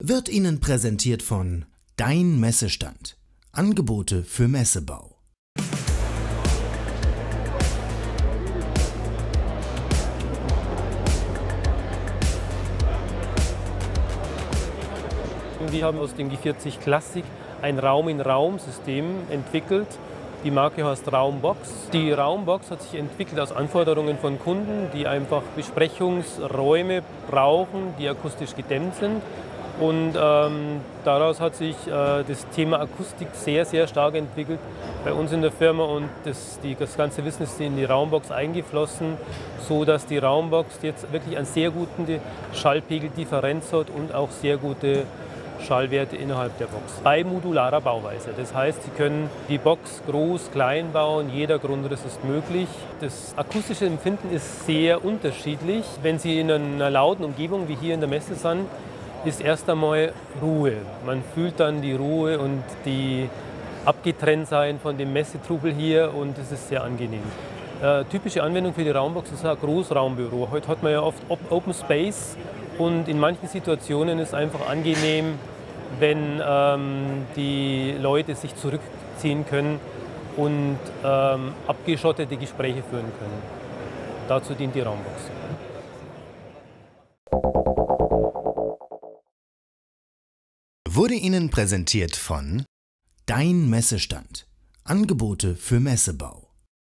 wird Ihnen präsentiert von Dein Messestand. Angebote für Messebau. Wir haben aus dem G40 Classic ein Raum-in-Raum-System entwickelt. Die Marke heißt Raumbox. Die Raumbox hat sich entwickelt aus Anforderungen von Kunden, die einfach Besprechungsräume brauchen, die akustisch gedämmt sind. Und ähm, daraus hat sich äh, das Thema Akustik sehr, sehr stark entwickelt bei uns in der Firma und das, die, das ganze Wissen ist in die Raumbox eingeflossen, so dass die Raumbox jetzt wirklich eine sehr gute Schallpegeldifferenz hat und auch sehr gute Schallwerte innerhalb der Box. Bei modularer Bauweise. Das heißt, Sie können die Box groß, klein bauen, jeder Grundriss ist möglich. Das akustische Empfinden ist sehr unterschiedlich. Wenn Sie in einer lauten Umgebung wie hier in der Messe sind, ist erst einmal Ruhe. Man fühlt dann die Ruhe und die Abgetrenntsein von dem Messetrubel hier und es ist sehr angenehm. Äh, typische Anwendung für die Raumbox ist ein Großraumbüro. Heute hat man ja oft Open Space und in manchen Situationen ist es einfach angenehm, wenn ähm, die Leute sich zurückziehen können und ähm, abgeschottete Gespräche führen können. Dazu dient die Raumbox. Wurde Ihnen präsentiert von Dein Messestand. Angebote für Messebau.